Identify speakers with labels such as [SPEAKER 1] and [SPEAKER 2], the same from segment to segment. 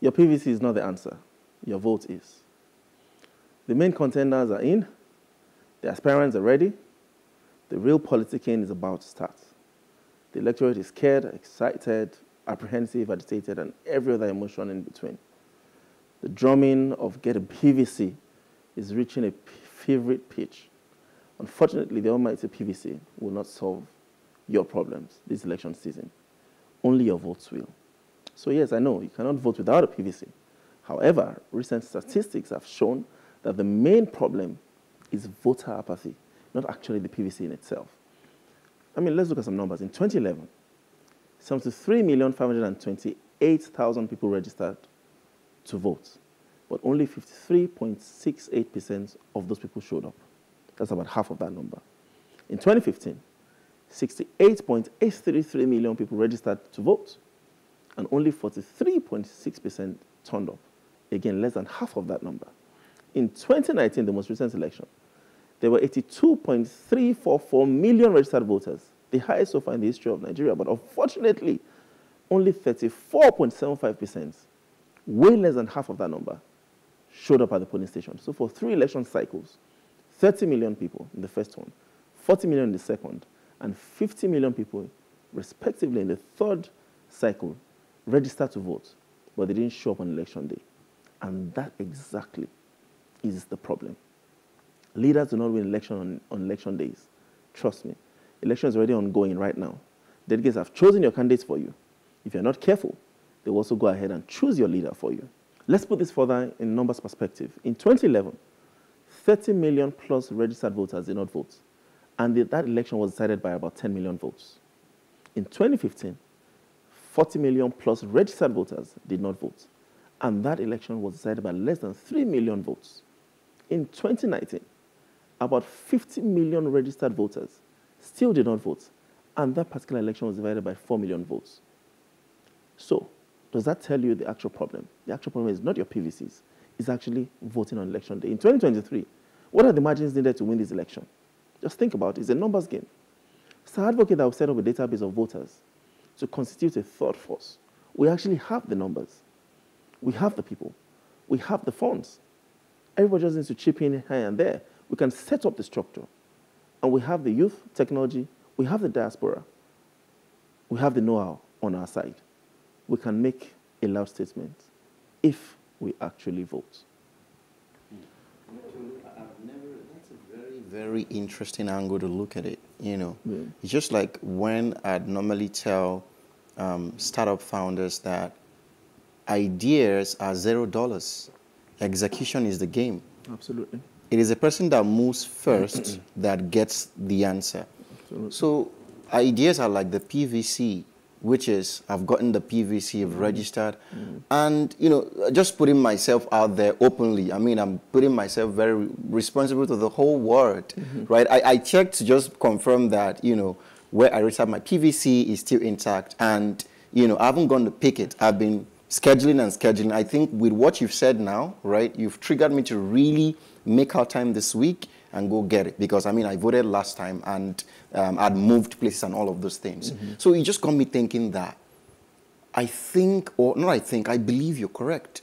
[SPEAKER 1] Your PVC is not the answer. Your vote is. The main contenders are in. The aspirants are ready. The real politicking is about to start. The electorate is scared, excited, apprehensive, agitated, and every other emotion in between. The drumming of get a PVC is reaching a favorite pitch. Unfortunately, the almighty PVC will not solve your problems this election season. Only your votes will. So yes, I know you cannot vote without a PVC. However, recent statistics have shown that the main problem is voter apathy, not actually the PVC in itself. I mean, let's look at some numbers. In 2011, 73,528,000 people registered to vote, but only 53.68% of those people showed up. That's about half of that number. In 2015, 68.833 million people registered to vote, and only 43.6% turned up. Again, less than half of that number. In 2019, the most recent election, there were 82.344 million registered voters, the highest so far in the history of Nigeria. But unfortunately, only 34.75%, way less than half of that number, showed up at the polling station. So for three election cycles, 30 million people in the first one, 40 million in the second, and 50 million people, respectively, in the third cycle, registered to vote, but they didn't show up on election day. And that exactly is the problem. Leaders do not win election on, on election days. Trust me. Election is already ongoing right now. Delegates have chosen your candidates for you. If you're not careful, they will also go ahead and choose your leader for you. Let's put this further in numbers perspective. In 2011, 30 million plus registered voters did not vote, and the, that election was decided by about 10 million votes. In 2015, 40 million plus registered voters did not vote, and that election was decided by less than 3 million votes. In 2019, about 50 million registered voters still did not vote, and that particular election was divided by 4 million votes. So, does that tell you the actual problem? The actual problem is not your PVCs, it's actually voting on election day. In 2023, what are the margins needed to win this election? Just think about it. It's a numbers game. Star Advocate that will set up a database of voters to constitute a third force. We actually have the numbers. We have the people. We have the funds. Everybody just needs to chip in here and there. We can set up the structure. And we have the youth, technology, we have the diaspora, we have the know-how on our side. We can make a loud statement if we actually vote.
[SPEAKER 2] A very, interesting angle to look at it. You know,
[SPEAKER 1] Yeah.
[SPEAKER 2] it's just like when I'd normally tell um, startup founders that ideas are zero dollars, execution is the game.
[SPEAKER 1] Absolutely.
[SPEAKER 2] It is a person that moves first that gets the answer. Absolutely. So ideas are like the PVC, which is I've gotten the PVC, I've mm. registered, mm. and you know, just putting myself out there openly. I mean, I'm putting myself very responsible to the whole world, mm-hmm. right? I, I checked to just confirm that you know where I registered my PVC is still intact, and you know I haven't gone to pick it. I've been scheduling and scheduling. I think with what you've said now, right, you've triggered me to really make our time this week and go get it. Because I mean I voted last time and um, I'd moved places and all of those things. So it just got me thinking that I think, or not I think, I believe you're correct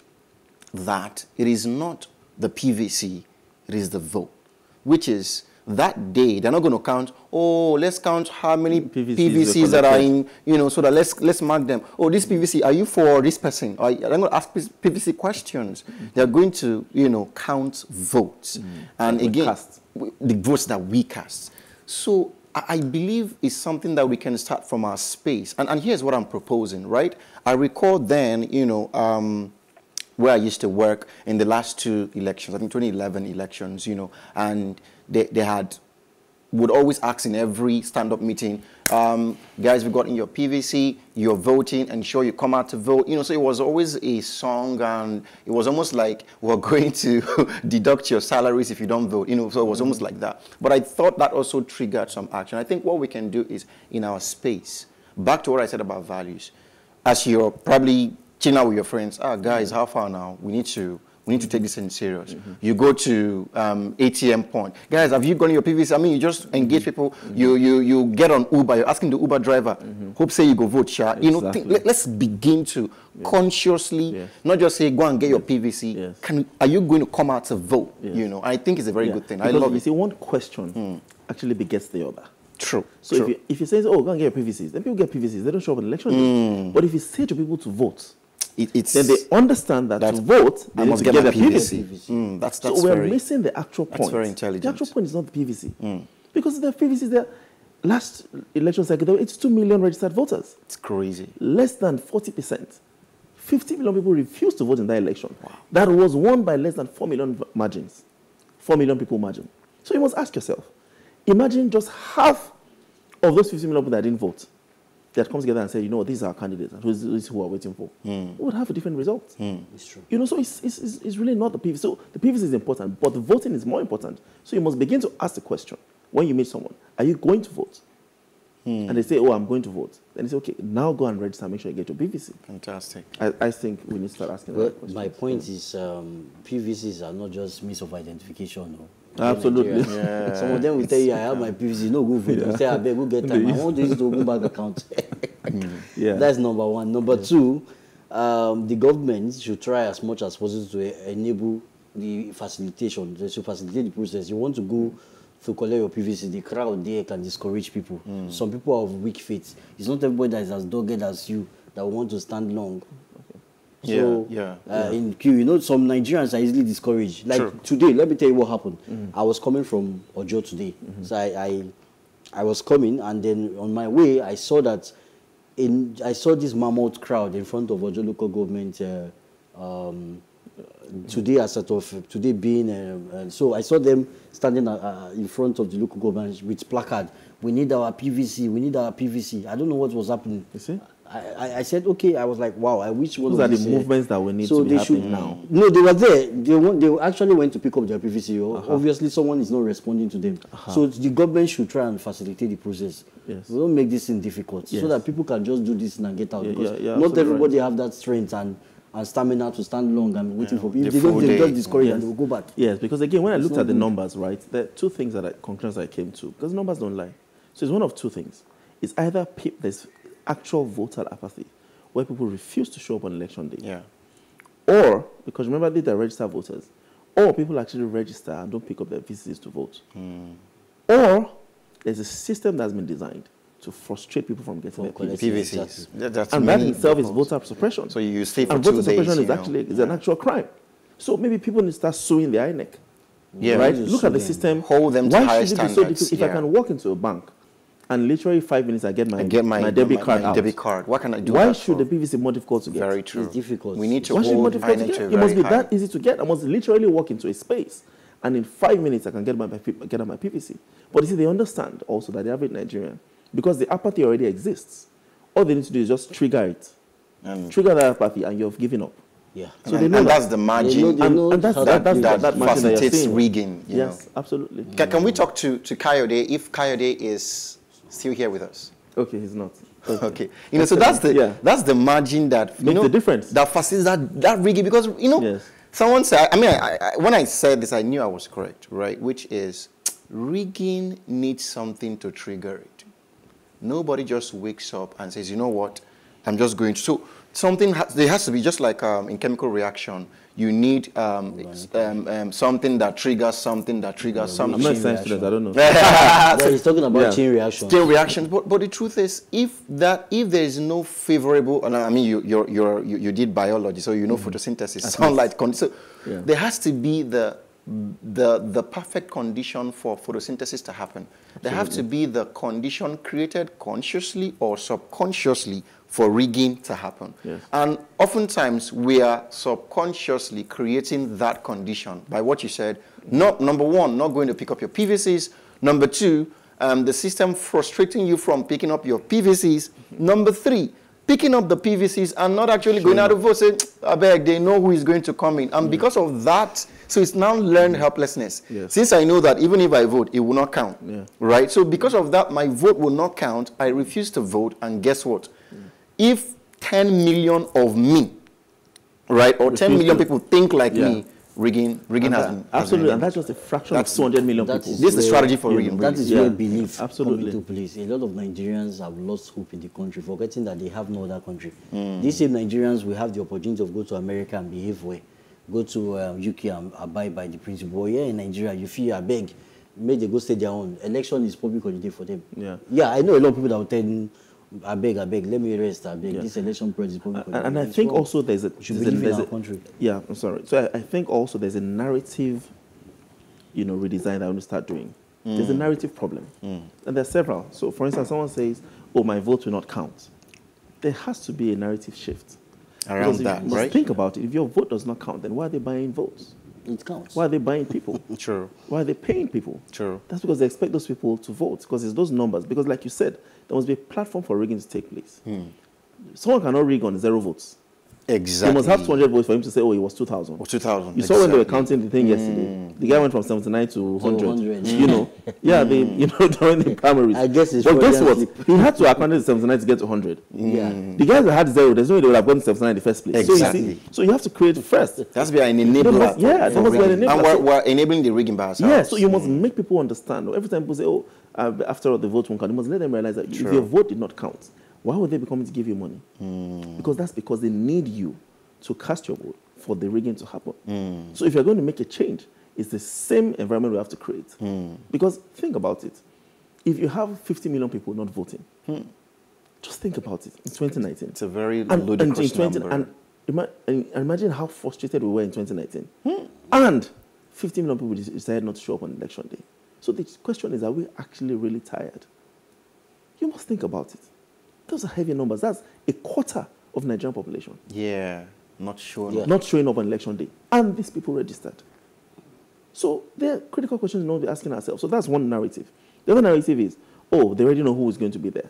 [SPEAKER 2] that it is not the PVC, it is the vote, which is that day they're not going to count. Oh, let's count how many
[SPEAKER 1] PVCs
[SPEAKER 2] PVCs, that are in, you know, so that let's let's mark them. Oh, this PVC, are you for this person? I'm going to ask PVC questions. They're going to, you know, count votes, and
[SPEAKER 1] We
[SPEAKER 2] again,
[SPEAKER 1] cast.
[SPEAKER 2] the votes that we cast. So I believe it's something that we can start from our space. And, and here's what I'm proposing, right? I recall then, you know, um, where I used to work in the last two elections, I think 2011 elections, you know, and they, they had, would always ask in every stand-up meeting, um, guys, we got in your PVC, you're voting, and sure you come out to vote. You know, so it was always a song, and it was almost like we're going to deduct your salaries if you don't vote. You know, so it was almost like that. But I thought that also triggered some action. I think what we can do is in our space, back to what I said about values, as you're probably out with your friends, ah, guys, how far now? We need to We need to take this in serious. Mm-hmm. You go to um, ATM point. Guys, have you gone your PVC? I mean, you just engage mm-hmm. people. You, you, you get on Uber. You're asking the Uber driver, mm-hmm. hope say you go vote, Sha. You know,
[SPEAKER 1] Exactly.
[SPEAKER 2] let, us begin to consciously,
[SPEAKER 1] Yes.
[SPEAKER 2] not just say, go and get your PVC.
[SPEAKER 1] Yes.
[SPEAKER 2] Can, are you going to come out to vote?
[SPEAKER 1] Yes.
[SPEAKER 2] You know, I think it's a very
[SPEAKER 1] Yeah.
[SPEAKER 2] good thing. I love
[SPEAKER 1] you
[SPEAKER 2] it.
[SPEAKER 1] see, one question hmm. actually begets the other.
[SPEAKER 2] True.
[SPEAKER 1] So
[SPEAKER 2] True.
[SPEAKER 1] if you, if you say, oh, go and get your PVCs, then people get PVCs. They don't show up on election day. But if you say to people to vote,
[SPEAKER 2] It, it's,
[SPEAKER 1] then they understand that,
[SPEAKER 2] That
[SPEAKER 1] to vote, they
[SPEAKER 2] I
[SPEAKER 1] need
[SPEAKER 2] must
[SPEAKER 1] to
[SPEAKER 2] get
[SPEAKER 1] get their
[SPEAKER 2] PVC.
[SPEAKER 1] PVC.
[SPEAKER 2] Mm, that's, that's
[SPEAKER 1] so we're
[SPEAKER 2] very,
[SPEAKER 1] missing the actual point.
[SPEAKER 2] That's very intelligent.
[SPEAKER 1] The actual point is not the PVC. Because the PVCs, there, last election cycle, there were 82 million registered voters.
[SPEAKER 2] it's crazy.
[SPEAKER 1] Less than 40%. 50 million people refused to vote in that election. That was won by less than 4 million margins. 4 million people margin. So you must ask yourself, imagine just half of those 50 million people that didn't vote that come together and say, you know, these are our candidates, and who's, who's who are waiting for. Hmm. We would have a different result. Hmm.
[SPEAKER 3] It's true.
[SPEAKER 1] You know, so it's, it's, it's it's really not the PVC. So the PVC is important, but the voting is more important. So you must begin to ask the question when you meet someone, are you going to vote? Hmm. And they say, oh, I'm going to vote. Then you say, okay, now go and register, make sure you get your PVC.
[SPEAKER 2] Fantastic.
[SPEAKER 1] I, I think we need to start asking
[SPEAKER 3] Well,
[SPEAKER 1] that question.
[SPEAKER 3] my point is um, PVCs are not just means of identification. No.
[SPEAKER 1] Absolutely.
[SPEAKER 3] Nigeria. Some of them will tell you, I have my PVC, no go vote. You say, I beg, go get time. I want this to open bank account.
[SPEAKER 1] Yeah.
[SPEAKER 3] That's number one. Number two, um, the government should try as much as possible to enable the facilitation, to facilitate the process. You want to go to collect your PVC, the crowd there can discourage people. Some people are of weak faith. It's not everybody that is as dogged as you that want to stand long. So,
[SPEAKER 2] Yeah, yeah,
[SPEAKER 3] uh, in queue, you know, some Nigerians are easily discouraged. Like
[SPEAKER 2] True.
[SPEAKER 3] today, let me tell you what happened. I was coming from Ojo today, so I, I, I was coming, and then on my way, I saw that, in I saw this mammoth crowd in front of Ojo local government. Uh, um, today, as sort of today being, um, uh, so I saw them standing uh, uh, in front of the local government with placard. We need our PVC. We need our PVC. I don't know what was happening.
[SPEAKER 1] You see?
[SPEAKER 3] I, I, I said, okay, I was like, wow, I wish one
[SPEAKER 1] Those
[SPEAKER 3] of
[SPEAKER 1] are the
[SPEAKER 3] these, uh,
[SPEAKER 1] movements that we need
[SPEAKER 3] so
[SPEAKER 1] to be
[SPEAKER 3] they
[SPEAKER 1] happening
[SPEAKER 3] should,
[SPEAKER 1] now.
[SPEAKER 3] No, they were there. They, want, they actually went to pick up their PVC.
[SPEAKER 1] Uh-huh.
[SPEAKER 3] Obviously, someone is not responding to them. So the government should try and facilitate the process.
[SPEAKER 1] Yes.
[SPEAKER 3] We don't make this thing difficult so that people can just do this and get out.
[SPEAKER 1] Yeah,
[SPEAKER 3] because
[SPEAKER 1] yeah, yeah,
[SPEAKER 3] not
[SPEAKER 1] absolutely
[SPEAKER 3] everybody have that strength and, and stamina to stand long and waiting for people.
[SPEAKER 2] The
[SPEAKER 3] they don't, they
[SPEAKER 2] day.
[SPEAKER 3] just discourage
[SPEAKER 1] Yes.
[SPEAKER 3] and they will go back.
[SPEAKER 1] Yes, because again, when I
[SPEAKER 3] It's
[SPEAKER 1] looked
[SPEAKER 3] not
[SPEAKER 1] at the numbers, right, there are two things that I, conclusions I came to, because numbers don't lie. So it's one of two things. It's either pe- there's actual voter apathy, where people refuse to show up on election day,
[SPEAKER 2] Yeah.
[SPEAKER 1] or because remember these are registered voters, or people actually register and don't pick up their VCs to vote, hmm. or there's a system that's been designed to frustrate people from getting
[SPEAKER 3] From
[SPEAKER 1] their. PVCs.
[SPEAKER 2] PVCs. That- that's
[SPEAKER 1] and that itself is voter suppression.
[SPEAKER 2] So you stay for
[SPEAKER 1] and
[SPEAKER 2] two
[SPEAKER 1] voter suppression is actually is an actual crime. So maybe people need to start suing the INEC.
[SPEAKER 2] Yeah.
[SPEAKER 1] right. Look at the
[SPEAKER 3] them.
[SPEAKER 1] system.
[SPEAKER 2] Hold them to
[SPEAKER 1] Why should it be so difficult? If I can walk into a bank and literally five minutes I get my,
[SPEAKER 2] I get my,
[SPEAKER 1] debit
[SPEAKER 2] my,
[SPEAKER 1] card
[SPEAKER 2] my
[SPEAKER 1] out.
[SPEAKER 2] debit card. What can I do?
[SPEAKER 1] Why
[SPEAKER 2] that
[SPEAKER 1] should
[SPEAKER 2] for?
[SPEAKER 1] the PVC more difficult to get?
[SPEAKER 2] Very true.
[SPEAKER 3] It's difficult.
[SPEAKER 2] We need to
[SPEAKER 1] Why should it be
[SPEAKER 2] hold
[SPEAKER 1] difficult to get? It must be
[SPEAKER 2] high-
[SPEAKER 1] that easy to get. I must literally walk into a space, and in five minutes I can get my my get out my PVC. But you see, they understand also that the average Nigerian, because the apathy already exists, all they need to do is just trigger it,
[SPEAKER 2] And-
[SPEAKER 1] trigger that apathy, and you've given up.
[SPEAKER 3] Yeah.
[SPEAKER 1] So
[SPEAKER 2] and,
[SPEAKER 1] they know
[SPEAKER 2] and
[SPEAKER 1] that.
[SPEAKER 2] that's the margin
[SPEAKER 3] They know- they
[SPEAKER 1] And,
[SPEAKER 3] know
[SPEAKER 1] and that's
[SPEAKER 3] how
[SPEAKER 1] that, that's that,
[SPEAKER 2] that
[SPEAKER 1] that margin that you're
[SPEAKER 2] facilitates rigging. You
[SPEAKER 1] Yes,
[SPEAKER 2] know.
[SPEAKER 1] absolutely.
[SPEAKER 2] Can, can we talk to, to Kayode if Kayode is still here with us?
[SPEAKER 1] Okay, he's not.
[SPEAKER 2] Okay. You know, so that's the
[SPEAKER 1] Yeah.
[SPEAKER 2] that's the margin that you
[SPEAKER 1] Makes
[SPEAKER 2] know
[SPEAKER 1] the difference.
[SPEAKER 2] That facilitates that that rigging because you know
[SPEAKER 1] Yes.
[SPEAKER 2] someone said I mean I, I, when I said this I knew I was correct right which is rigging needs something to trigger it. Nobody just wakes up and says you know what I'm just going to so something has, there has to be just like um, in chemical reaction you need um, um, um, something that triggers something that triggers something.
[SPEAKER 1] I'm not a
[SPEAKER 3] Chain
[SPEAKER 1] science student. I don't know.
[SPEAKER 3] Yeah, he's talking about
[SPEAKER 1] Yeah.
[SPEAKER 3] chain reaction.
[SPEAKER 2] Chain reactions, but, but the truth is, if that if there is no favorable, and I mean you you're, you're, you you did biology, so you know photosynthesis, sunlight. Con- so
[SPEAKER 1] Yeah.
[SPEAKER 2] there has to be the the the perfect condition for photosynthesis to happen. There have to be the condition created consciously or subconsciously for rigging to happen.
[SPEAKER 1] Yes.
[SPEAKER 2] And oftentimes we are subconsciously creating that condition by what you said. Not number one, not going to pick up your PVCs. Number two, um, the system frustrating you from picking up your PVCs. Number three, picking up the PVCs and not actually going out of vote. Say, I beg, they know who is going to come in. And because of that, so it's now learned helplessness.
[SPEAKER 1] Yes.
[SPEAKER 2] Since I know that even if I vote, it will not count.
[SPEAKER 1] Yeah.
[SPEAKER 2] Right? So because of that, my vote will not count. I refuse to vote. And guess what? If 10 million of me, right, or 10
[SPEAKER 1] Refuse
[SPEAKER 2] million
[SPEAKER 1] to.
[SPEAKER 2] people think like
[SPEAKER 1] Yeah.
[SPEAKER 2] me, rigging, rigging
[SPEAKER 1] And
[SPEAKER 2] has
[SPEAKER 1] that-
[SPEAKER 2] been has
[SPEAKER 1] absolutely,
[SPEAKER 2] been
[SPEAKER 1] and that's just a fraction
[SPEAKER 2] That's-
[SPEAKER 1] of 200 million people.
[SPEAKER 3] is
[SPEAKER 2] This is the strategy for rigging,
[SPEAKER 3] That is
[SPEAKER 1] Yeah,
[SPEAKER 3] where belief
[SPEAKER 1] absolutely.
[SPEAKER 3] come into place. A lot of Nigerians have lost hope in the country, forgetting that they have no other country. These same Nigerians will have the opportunity of go to America and behave well, go to um, UK and abide by the principle. Here in Nigeria, you feel I beg, make they go stay their own. Election is public holiday for them.
[SPEAKER 1] Yeah.
[SPEAKER 3] yeah. I know a lot of people that will tell you, I beg, I beg, let me rest, I beg.
[SPEAKER 1] Yeah.
[SPEAKER 3] This election period is public
[SPEAKER 1] And, and I think
[SPEAKER 3] wrong.
[SPEAKER 1] also there's a,
[SPEAKER 3] should
[SPEAKER 1] there's a-
[SPEAKER 3] believe in
[SPEAKER 1] there's
[SPEAKER 3] our
[SPEAKER 1] a-
[SPEAKER 3] country.
[SPEAKER 1] Yeah, I'm sorry. So I, I think also there's a narrative, you know, redesign that I want to start doing. There's
[SPEAKER 2] Mm.
[SPEAKER 1] a narrative problem, and there are several. So, for instance, someone says, "Oh, my vote will not count." There has to be a narrative shift
[SPEAKER 2] around
[SPEAKER 1] Because
[SPEAKER 2] that,
[SPEAKER 1] you must
[SPEAKER 2] right?
[SPEAKER 1] Think about it. If your vote does not count, then why are they buying votes?
[SPEAKER 3] It counts.
[SPEAKER 1] Why are they buying people?
[SPEAKER 2] True,
[SPEAKER 1] Why are they paying people?
[SPEAKER 2] true.
[SPEAKER 1] That's because they expect those people to vote because it's those numbers. Because, like you said, there must be a platform for rigging to take place.
[SPEAKER 2] Hmm.
[SPEAKER 1] Someone cannot rig on zero votes.
[SPEAKER 2] Exactly.
[SPEAKER 1] They must have 200 votes for him to say, oh, it was 2,000.
[SPEAKER 2] Or 2000.
[SPEAKER 1] You saw when they were. Counting the thing yesterday. The guy went from 79 to 100.
[SPEAKER 3] 100.
[SPEAKER 1] You know, yeah, they, you know, during the primaries.
[SPEAKER 3] I guess it's
[SPEAKER 1] But guess what?
[SPEAKER 3] Freudian
[SPEAKER 1] He had to account to 79 to get to 100.
[SPEAKER 3] Yeah.
[SPEAKER 1] The guys that had zero, there's no way they would have gotten to 79 in the first place. So you,
[SPEAKER 2] Exactly.
[SPEAKER 1] see, so you have to create first.
[SPEAKER 2] There has to be an enabler.
[SPEAKER 1] must- yeah, there
[SPEAKER 2] for
[SPEAKER 1] must be an enabler.
[SPEAKER 2] And we're, we're enabling the rigging by ourselves.
[SPEAKER 1] Yeah, so you must make people understand. Every time people say, oh, uh, after all, the vote won't count, you must let them realize that if your vote did not count, why would they be coming to give you money?
[SPEAKER 2] Hmm.
[SPEAKER 1] Because that's because they need you to cast your vote for the rigging to happen.
[SPEAKER 2] Hmm.
[SPEAKER 1] So if you're going to make a change, it's the same environment we have to create.
[SPEAKER 2] Hmm.
[SPEAKER 1] Because think about it. If you have 50 million people not voting,
[SPEAKER 2] Hmm.
[SPEAKER 1] just think about it in 2019.
[SPEAKER 2] It's a very
[SPEAKER 1] And, and
[SPEAKER 2] ludicrous
[SPEAKER 1] 20,
[SPEAKER 2] number.
[SPEAKER 1] and, and imagine how frustrated we were in 2019.
[SPEAKER 2] Hmm.
[SPEAKER 1] And 50 million people decided not to show up on election day. So the question is, are we actually really tired? You must think about it. Those are heavy numbers. That's a quarter of Nigerian population
[SPEAKER 2] yeah, not sure.
[SPEAKER 3] Yeah.
[SPEAKER 1] not showing up on election day. And these people registered. So there are critical questions we know we're asking ourselves. So that's one narrative. The other narrative is, oh, they already know who is going to be there.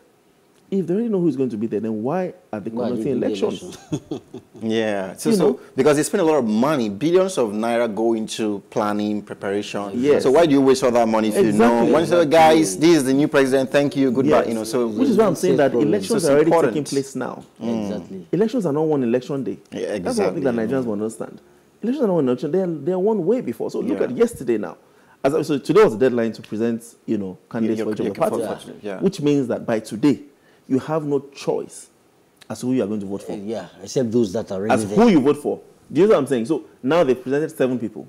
[SPEAKER 1] If they already know who is going to be there, then why are they
[SPEAKER 3] Why
[SPEAKER 1] conducting
[SPEAKER 3] did the
[SPEAKER 1] elections?
[SPEAKER 3] election?
[SPEAKER 2] Yeah, so,
[SPEAKER 1] You
[SPEAKER 2] so because they spend a lot of money, billions of naira go into planning, preparation.
[SPEAKER 1] Yes.
[SPEAKER 2] So why do you waste all that money if you know? When you say, guys, this is the new president, thank you, goodbye.
[SPEAKER 1] Yes.
[SPEAKER 2] You know, so
[SPEAKER 1] Which is why I'm saying that
[SPEAKER 3] Problem.
[SPEAKER 1] elections
[SPEAKER 2] So
[SPEAKER 1] are already
[SPEAKER 2] important.
[SPEAKER 1] taking place now. Mm.
[SPEAKER 3] Exactly.
[SPEAKER 1] Elections are not won election day.
[SPEAKER 2] Yeah,
[SPEAKER 1] That's what I think that. Nigerians will understand. Elections are not won election day. They are, they are one way before. So look
[SPEAKER 2] Yeah.
[SPEAKER 1] at yesterday now. As I, so today was the deadline to present, you know, candidates
[SPEAKER 2] Your-
[SPEAKER 1] for each
[SPEAKER 2] your-
[SPEAKER 1] the parties.
[SPEAKER 2] your- for- yeah.
[SPEAKER 1] Which means that by today, you have no choice as to who you are going to vote for.
[SPEAKER 3] Yeah, except those that are already
[SPEAKER 1] as
[SPEAKER 3] there.
[SPEAKER 1] who you vote for. Do you know what I'm saying? So now they've presented seven people.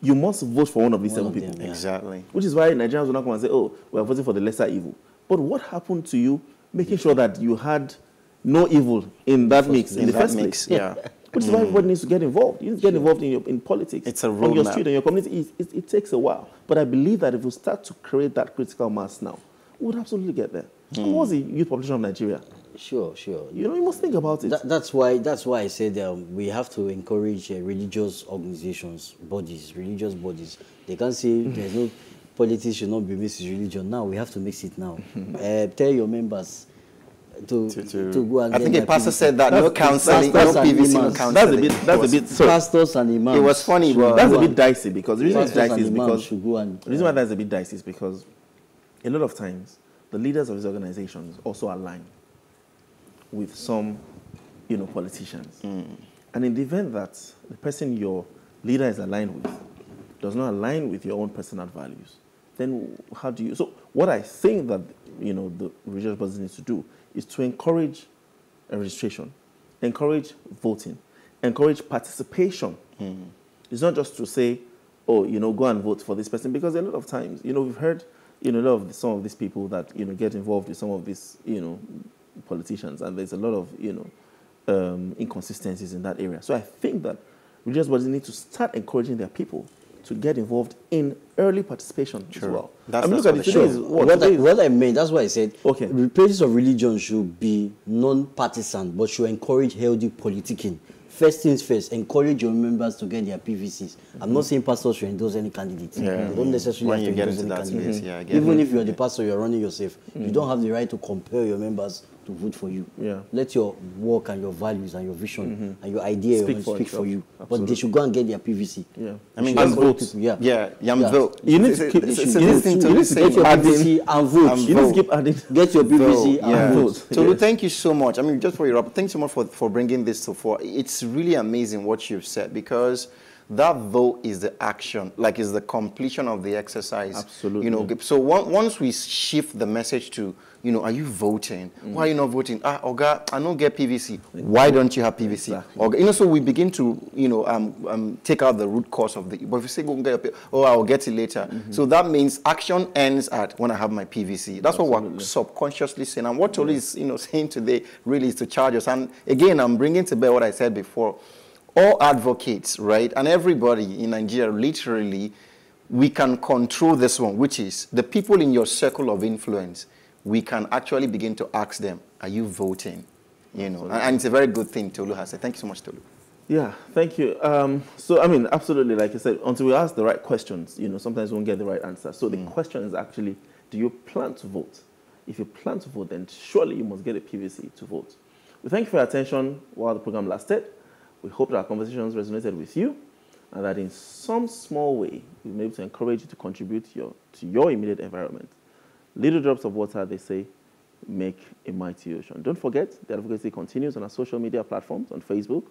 [SPEAKER 1] You must vote for one of these
[SPEAKER 3] One
[SPEAKER 1] seven
[SPEAKER 3] of
[SPEAKER 1] people.
[SPEAKER 3] them, yeah.
[SPEAKER 2] exactly.
[SPEAKER 1] Which is why Nigerians will not come and say, oh, we're voting for the lesser evil. But what happened to you making sure that you had no evil in that mix in,
[SPEAKER 2] In
[SPEAKER 1] the first
[SPEAKER 2] mix,
[SPEAKER 1] place?
[SPEAKER 2] yeah.
[SPEAKER 1] Which is why mm. everybody needs to get involved. You need to get involved in, your, in politics.
[SPEAKER 2] It's a
[SPEAKER 1] On your
[SPEAKER 2] roadmap.
[SPEAKER 1] street, on your community. It, it, it takes a while. But I believe that if we start to create that critical mass now, we would absolutely get there. And what's the youth population of Nigeria?
[SPEAKER 3] Sure, sure.
[SPEAKER 1] You know, you must think about it.
[SPEAKER 3] That, that's why that's why I said um, we have to encourage uh, religious organizations, bodies, religious bodies. They can't say there's no politics should not be mixed with religion. Now we have to mix it now. uh, tell your members to,
[SPEAKER 2] To-
[SPEAKER 3] to,
[SPEAKER 2] to-
[SPEAKER 3] go and
[SPEAKER 2] I think a pastor
[SPEAKER 3] PVC.
[SPEAKER 2] said that no
[SPEAKER 1] That's-
[SPEAKER 2] counseling, no
[SPEAKER 3] that's
[SPEAKER 2] PVC, no counseling.
[SPEAKER 1] that's a bit,
[SPEAKER 2] It
[SPEAKER 1] that's a bit, sorry.
[SPEAKER 3] pastors and imams.
[SPEAKER 2] It was funny,
[SPEAKER 3] should
[SPEAKER 2] but-
[SPEAKER 1] That's a bit dicey because the reason it's dicey is because
[SPEAKER 3] go and,
[SPEAKER 1] the reason why that's a bit dicey is because a lot of times the leaders of these organizations also align with some, you know, politicians. Hmm. And in the event that the person your leader is aligned with does not align with your own personal values, then how do you? So what I think that you know the religious bodies need to do is to encourage a registration, encourage voting, encourage participation. Hmm. It's not just to say, oh, you know, go and vote for this person, because a lot of times, you know, we've heard, you know, a lot of some of these people that you know get involved with some of these, you know, politicians, and there's a lot of, you know, um, inconsistencies in that area. So I think that religious bodies need to start encouraging their people to get involved in early participation as well.
[SPEAKER 2] That's-
[SPEAKER 1] I mean,
[SPEAKER 2] that's
[SPEAKER 1] look at
[SPEAKER 2] they
[SPEAKER 1] it. Today
[SPEAKER 2] should.
[SPEAKER 1] is what?
[SPEAKER 3] What, I, what I meant, that's why I said,
[SPEAKER 1] Okay.
[SPEAKER 3] the places of religion should be non-partisan, but should encourage healthy politicking. First things first, encourage your members to get their PVCs. I'm not mm-hmm. saying pastors should endorse any candidate.
[SPEAKER 2] Yeah.
[SPEAKER 3] They don't necessarily
[SPEAKER 2] When
[SPEAKER 3] have
[SPEAKER 2] you
[SPEAKER 3] to
[SPEAKER 2] get
[SPEAKER 3] endorse
[SPEAKER 2] into
[SPEAKER 3] any
[SPEAKER 2] that
[SPEAKER 3] candidate.
[SPEAKER 2] space, yeah,
[SPEAKER 3] Even
[SPEAKER 2] it.
[SPEAKER 3] if you're the pastor, you're running yourself. You mm. don't have the right to compel your members to vote for you.
[SPEAKER 1] Yeah.
[SPEAKER 3] Let your work and your values and your vision mm-hmm. and your idea
[SPEAKER 1] Speak
[SPEAKER 3] speak,
[SPEAKER 1] for
[SPEAKER 3] speak for
[SPEAKER 1] itself.
[SPEAKER 3] you. But they should go and get their PVC.
[SPEAKER 1] Yeah.
[SPEAKER 2] I mean,
[SPEAKER 3] They should
[SPEAKER 2] and
[SPEAKER 3] encourage
[SPEAKER 1] vote.
[SPEAKER 3] people, Yeah.
[SPEAKER 2] Yeah, Yam
[SPEAKER 3] Yeah.
[SPEAKER 2] vote.
[SPEAKER 1] You need to keep-
[SPEAKER 2] it's-
[SPEAKER 1] you
[SPEAKER 2] it's
[SPEAKER 1] should- you
[SPEAKER 2] thing
[SPEAKER 1] need
[SPEAKER 2] to
[SPEAKER 1] to
[SPEAKER 2] listen
[SPEAKER 3] Get your
[SPEAKER 2] to.
[SPEAKER 3] PVC and vote.
[SPEAKER 2] And
[SPEAKER 1] You need to
[SPEAKER 2] vote.
[SPEAKER 1] keep adding.
[SPEAKER 3] Get your PVC and
[SPEAKER 2] yeah.
[SPEAKER 3] vote.
[SPEAKER 2] Tolu,
[SPEAKER 1] Yes.
[SPEAKER 2] thank you so much. I mean, just for your up, thanks so much for, for bringing this to fore. It's really amazing what you've said because that though is the action, like is the completion of the exercise.
[SPEAKER 1] Absolutely.
[SPEAKER 2] You know, so on- once we shift the message to, you know, are you voting? Why are you not voting? Ah, Oga, I don't get PVC. Why don't you have PVC?
[SPEAKER 1] Exactly.
[SPEAKER 2] Oga, you know, so we begin to, you know, um, um, take out the root cause of the. But if you say go and get your, oh, I'll get it later. So that means action ends at when I have my PVC. That's what we're subconsciously saying. And what Tolu is, you know, saying today really is to charge us. And again, I'm bringing to bear what I said before. All advocates, right, and everybody in Nigeria, literally, we can control this one, which is the people in your circle of influence. We can actually begin to ask them, "Are you voting?" You know, and, it's a very good thing Tolu has said. Thank you so much, Tolu.
[SPEAKER 1] Yeah, thank you. Um, so, I mean, absolutely, like I said, until we ask the right questions, you know, sometimes we won't get the right answer. So the question is actually, do you plan to vote? If you plan to vote, then surely you must get a PVC to vote. We thank you for your attention while the program lasted. We hope that our conversations resonated with you and that in some small way we've been able to encourage you to contribute your, to your immediate environment. Little drops of water, they say, make a mighty ocean. Don't forget, the advocacy continues on our social media platforms on Facebook,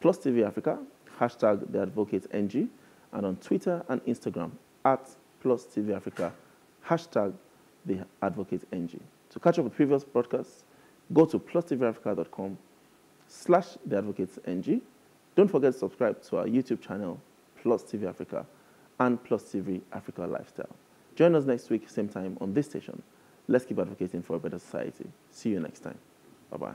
[SPEAKER 1] Plus TV Africa, hashtag the Advocate NG, and on Twitter and Instagram at Plus TV Africa, hashtag the Advocate NG. To catch up with previous broadcasts, go to plustvafrica.com slash the Advocates NG. Don't forget to subscribe to our YouTube channel, Plus TV Africa, and Plus TV Africa Lifestyle. Join us next week, same time on this station. Let's keep advocating for a better society. See you next time. Bye